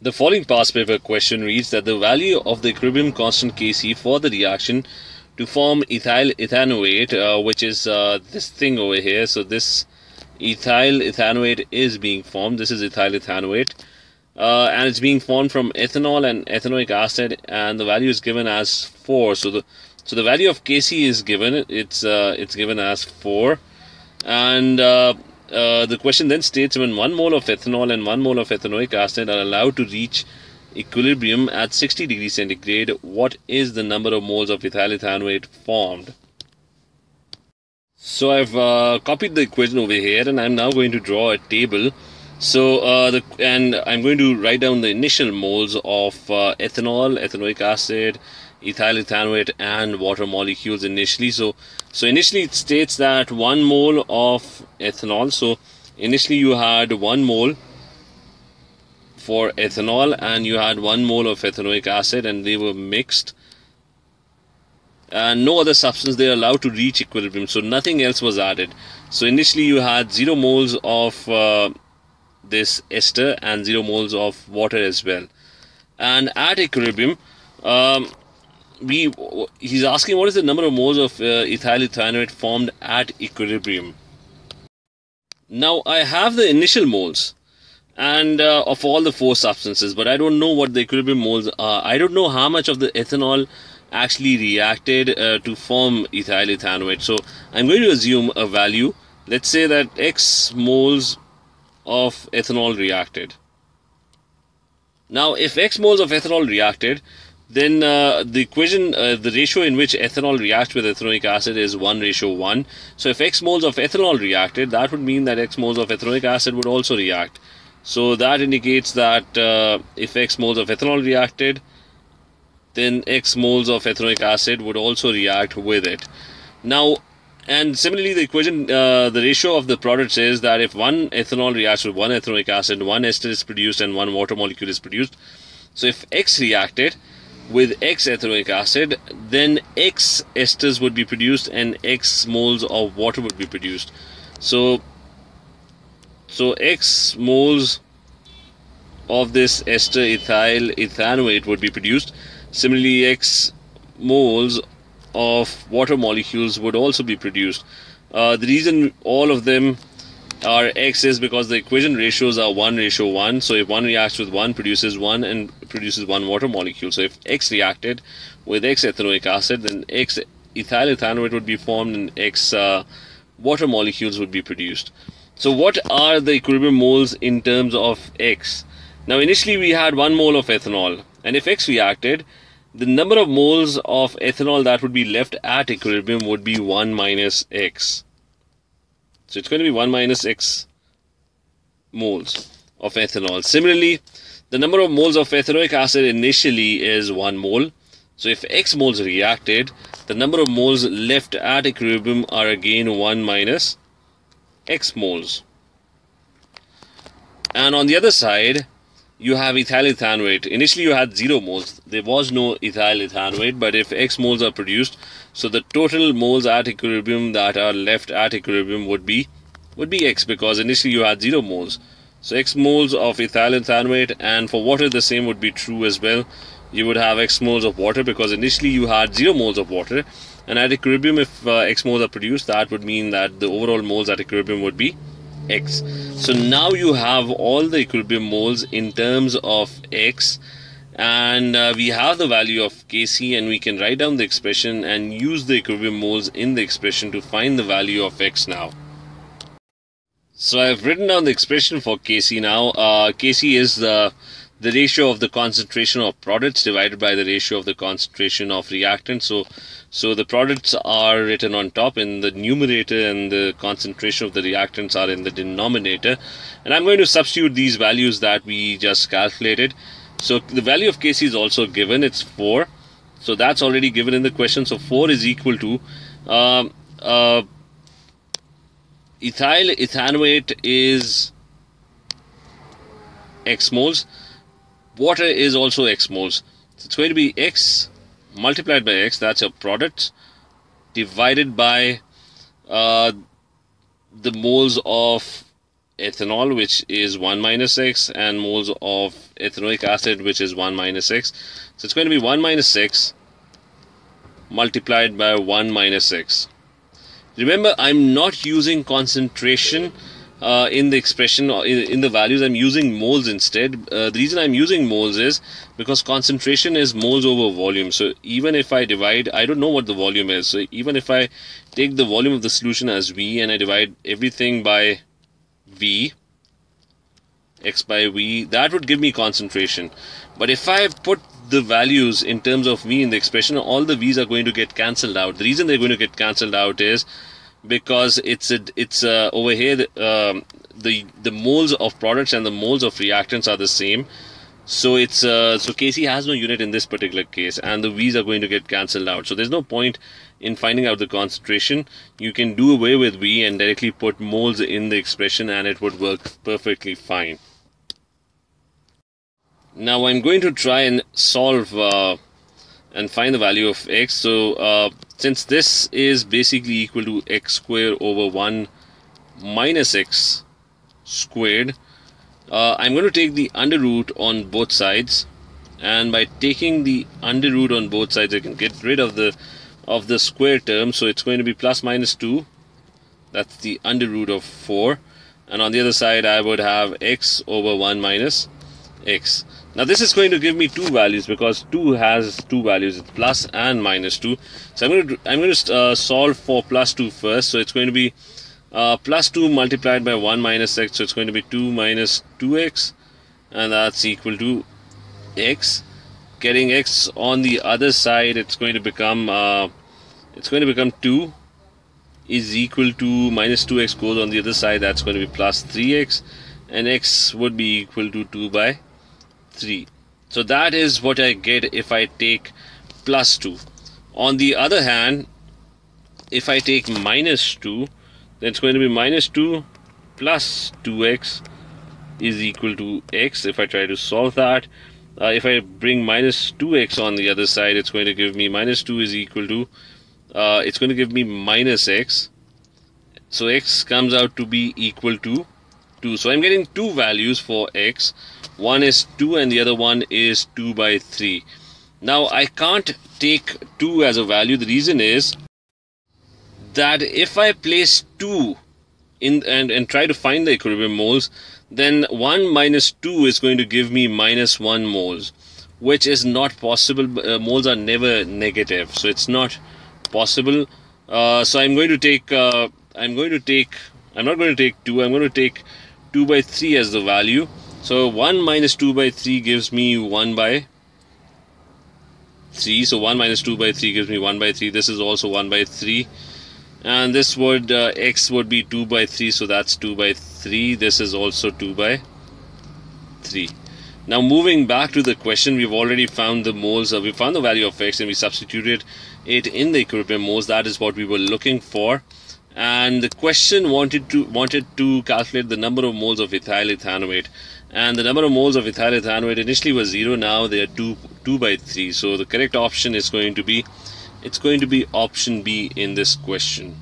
The following past paper question reads that the value of the equilibrium constant Kc for the reaction to form ethyl ethanoate, uh, which is uh, this thing over here. So this ethyl ethanoate is being formed. This is ethyl ethanoate. Uh, and it's being formed from ethanol and ethanoic acid and the value is given as 4 so the so the value of Kc is given it's uh, it's given as 4 and uh, uh, the question then states when 1 mole of ethanol and 1 mole of ethanoic acid are allowed to reach equilibrium at 60 degrees centigrade, what is the number of moles of ethyl ethanoate formed? So I've uh, copied the equation over here and I'm now going to draw a table. So uh, the and I'm going to write down the initial moles of uh, ethanol, ethanoic acid, ethyl ethanoate and water molecules initially. So so initially it states that one mole of ethanol. So initially you had one mole for ethanol and you had one mole of ethanoic acid and they were mixed and no other substance they are allowed to reach equilibrium so nothing else was added so initially you had zero moles of uh, this ester and zero moles of water as well and at equilibrium um, we he's asking what is the number of moles of uh, ethyl ethanoate formed at equilibrium. Now I have the initial moles and uh, of all the four substances, but I don't know what the equilibrium moles are. I don't know how much of the ethanol actually reacted uh, to form ethyl ethanoate. So I'm going to assume a value. Let's say that X moles of ethanol reacted. Now if X moles of ethanol reacted, then uh, the equation, uh, the ratio in which ethanol reacts with ethanoic acid is 1 ratio 1. So if X moles of ethanol reacted, that would mean that X moles of ethanoic acid would also react. So that indicates that uh, if X moles of ethanol reacted, then X moles of ethanoic acid would also react with it. Now, and similarly, the equation, uh, the ratio of the product says that if one ethanol reacts with one ethanoic acid, one ester is produced and one water molecule is produced. So if X reacted, with X ethanoic acid, then X esters would be produced and X moles of water would be produced. So, so X moles of this ester ethyl ethanoate would be produced. Similarly, X moles of water molecules would also be produced. Uh, the reason all of them are x is because the equation ratios are 1 ratio 1 so if 1 reacts with 1 produces 1 and produces 1 water molecule. So if x reacted with x ethanoic acid then x ethyl ethanoate would be formed and x uh, water molecules would be produced. So what are the equilibrium moles in terms of x? Now initially we had 1 mole of ethanol. And if x reacted the number of moles of ethanol that would be left at equilibrium would be 1 minus x so it's going to be 1 minus x moles of ethanol. Similarly, the number of moles of ethanoic acid initially is 1 mole. So if x moles reacted, the number of moles left at equilibrium are again 1 minus x moles. And on the other side, you have ethyl ethanoate. Initially you had 0 moles. There was no ethyl ethanoate, but if x moles are produced, so the total moles at equilibrium that are left at equilibrium would be would be x because initially you had 0 moles. So x moles of ethyl ethanoate and for water the same would be true as well. You would have x moles of water because initially you had 0 moles of water and at equilibrium if uh, x moles are produced that would mean that the overall moles at equilibrium would be x. So now you have all the equilibrium moles in terms of x and uh, we have the value of Kc and we can write down the expression and use the equilibrium moles in the expression to find the value of x now. So I've written down the expression for Kc now. Uh, Kc is the the ratio of the concentration of products divided by the ratio of the concentration of reactants. So, so the products are written on top in the numerator and the concentration of the reactants are in the denominator. And I'm going to substitute these values that we just calculated. So the value of Kc is also given, it's 4. So that's already given in the question. So 4 is equal to um, uh, ethyl ethanoate is x moles water is also x moles. So it's going to be x multiplied by x, that's a product, divided by uh, the moles of ethanol which is 1 minus x and moles of ethanoic acid which is 1 minus x. So it's going to be 1 minus x multiplied by 1 minus x. Remember I'm not using concentration uh, in the expression in, in, the values I'm using moles instead. Uh, the reason I'm using moles is because concentration is moles over volume. So even if I divide I don't know what the volume is. So even if I take the volume of the solution as V and I divide everything by V x by V that would give me concentration. But if I put the values in terms of V in the expression all the V's are going to get cancelled out. The reason they're going to get cancelled out is because it's a, it's uh, over here um, the the moles of products and the moles of reactants are the same. So it's uh, so Kc has no unit in this particular case and the V's are going to get cancelled out. So there's no point in finding out the concentration. You can do away with V and directly put moles in the expression and it would work perfectly fine. Now I'm going to try and solve uh, and find the value of x. So uh, since this is basically equal to x squared over 1 minus x squared uh, I'm going to take the under root on both sides. And by taking the under root on both sides I can get rid of the of the square term. So it's going to be plus minus 2 that's the under root of 4 and on the other side I would have x over 1 minus x now this is going to give me two values because 2 has two values it's plus and minus 2 so I'm going to I'm going to uh, solve for plus 2 first. So it's going to be uh, plus 2 multiplied by 1 minus x. So it's going to be 2 minus 2x and that's equal to x. Getting x on the other side it's going to become uh, it's going to become 2 is equal to minus 2x goes on the other side. That's going to be plus 3x and x would be equal to 2 by 3 so that is what I get if I take plus 2 on the other hand if I take minus 2 then it's going to be minus 2 plus 2x is equal to x. If I try to solve that uh, if I bring minus 2x on the other side it's going to give me minus 2 is equal to uh, it's going to give me minus x. So x comes out to be equal to 2 so I'm getting two values for x. One is 2 and the other one is 2 by 3 now I can't take 2 as a value. The reason is that if I place 2 in and, and try to find the equilibrium moles then 1 minus 2 is going to give me minus 1 moles which is not possible. Uh, moles are never negative so it's not possible. Uh, so I'm going to take uh, I'm going to take I'm not going to take 2 I'm going to take 2 by 3 as the value. So 1 minus 2 by 3 gives me 1 by 3 so 1 minus 2 by 3 gives me 1 by 3 this is also 1 by 3 and this would uh, x would be 2 by 3 so that's 2 by 3 this is also 2 by 3 now moving back to the question we've already found the moles uh, we found the value of x and we substituted it in the equilibrium moles. That is what we were looking for and the question wanted to wanted to calculate the number of moles of ethyl ethanoate and the number of moles of ethyl ethanoate initially was 0 now they are 2 2 by 3 so the correct option is going to be it's going to be option B in this question